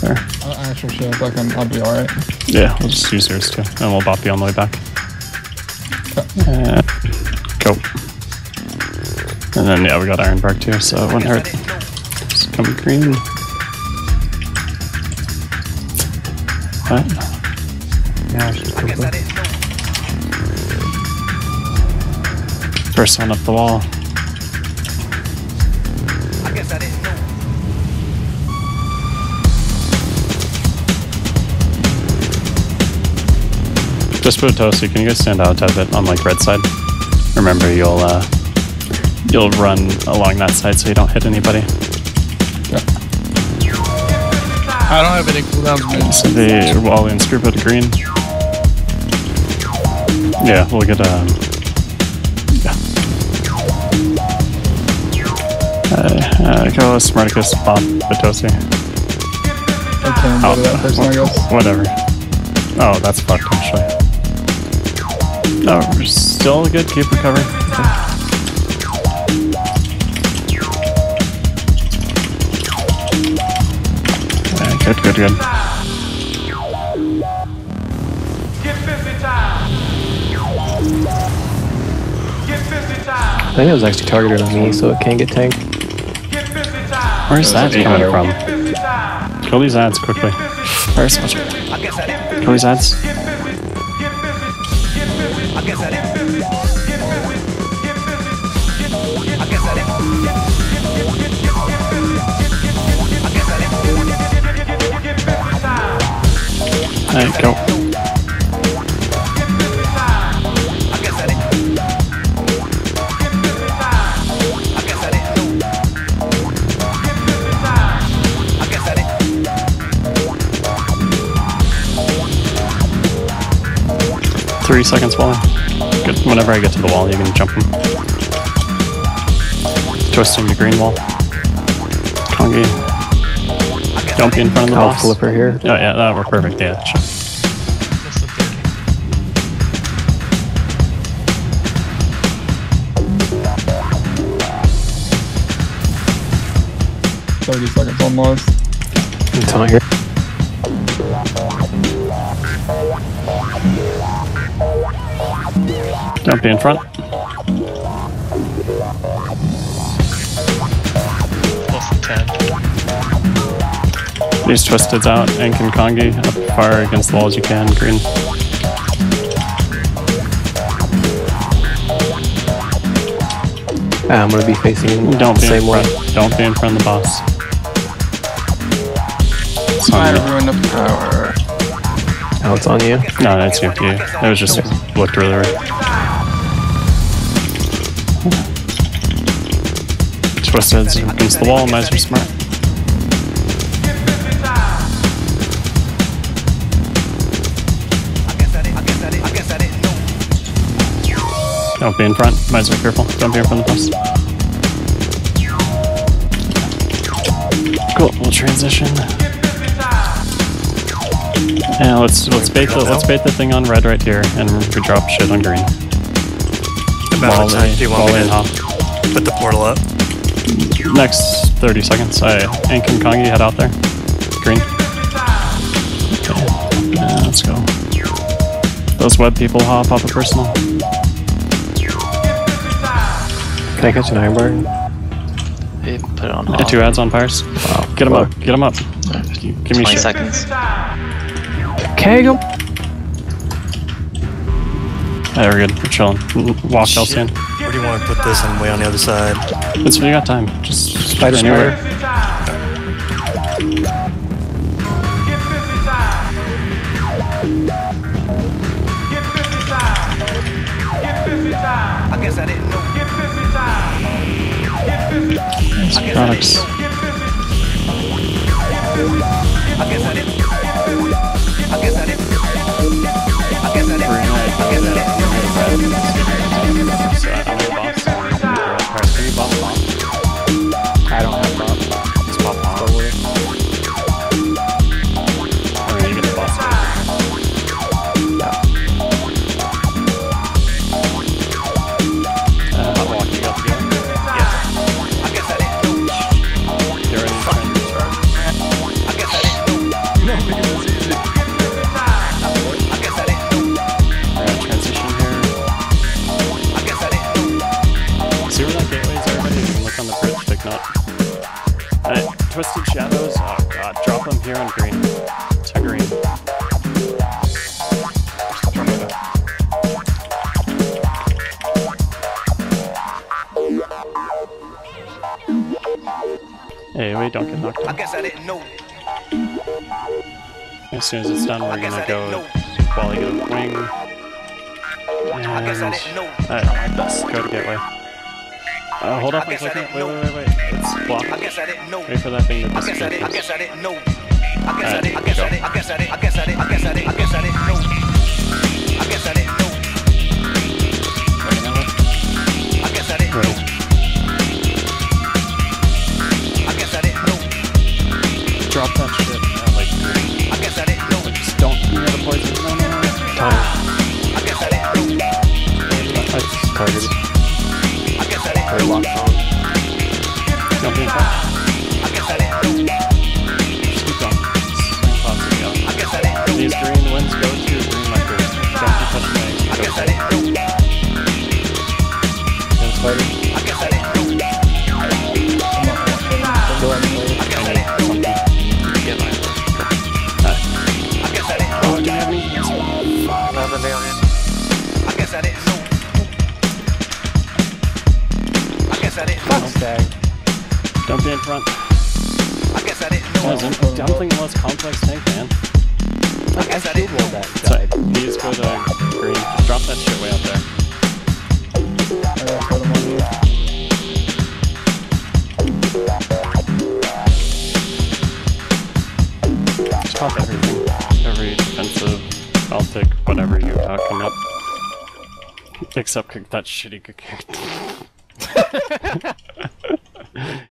there. Uh, actual ship, I can, I'll be alright. Yeah, we'll just use yours too, and we'll bop you on the way back. Uh, go. And then yeah, we got Ironbark too, so it wouldn't hurt. Just come green. What? Yeah, she's cool. First one up the wall. Just for Toasty, can you guys stand out a bit on like red side? Remember, you'll uh, you'll run along that side so you don't hit anybody. Yeah. I don't have any cooldowns. So the wall and screw put green. Yeah, we'll get um. Yeah. Uh, uh, go Smarticus, Bob, Batosi. I can go to that person, I guess. Whatever. Oh, that's fucked actually. No, we're still good. Keep recovering. Yeah, good, good, good. I think it was actually targeted on me, so it can't get tanked. Where's that coming from? Kill these ads quickly. Where's much? Kill these ads. Alright, go. Three seconds walling. Good. Whenever I get to the wall, you can jump them. Twisting the green wall. Kongi. Don't be in front of the I'll boss. flip here. Oh yeah, that worked perfect. Yeah, sure. Thirty seconds almost. It's on here. Don't be in front. These twisteds out and can Kongi up far against the wall as you can. Green. Ah, I'm gonna be facing Don't the be same in way. front. Don't be in front of the boss. It's on I you. ruined the power. Now it's on you. No, that's you. you. It was just looked really weird. Twisteds against the wall. Miser um smart. Don't be in front. Might as well be careful. Don't be in front of the boss. Cool. We'll transition. Yeah, let's let's bait the let's bait the thing on red right here, and we drop shit on green. About what time do you want me to hop. put the portal up? Next 30 seconds. I and can Kongi head out there. Green. Okay. Yeah, let's go. Those web people hop off a personal. Can I catch an Ironbark? Hey, put it on Yeah, hot. two ads on pyres. Get them up. Get them up. Give me 20 shit. seconds. Keg 'em. Yeah, we're good. We're chilling. Walk Elsian. Where do you want to put this? I'm way on the other side. It's you got time. Just Spider anywhere. Products. Them here on green. To green. Hey, wait, don't get knocked I guess I didn't know. As soon as it's done, we're gonna go didn't know. while you get a wing. I guess I didn't know. Alright, let's go to gateway. Uh, hold up I guess I didn't Wait, wait, wait, wait. It's I guess I didn't know. Wait for that thing to I guess I disappear. didn't. I guess I didn't know. I guess I didn't. I guess. I didn't. I guess I didn't. I guess I didn't. I guess I didn't. I guess I didn't know. I guess I didn't know. I guess I didn't know. I guess I didn't know. Drop that shit. I didn't know. Stag. Don't be in front. I guess I didn't know. Guys, I'm definitely the most complex tank, man. I guess I didn't know. that So, please go to green. Just drop that shit way up there. I gotta put him on you. Just pop everything. Every defensive, Baltic, whatever you're come up. Except that shitty kick.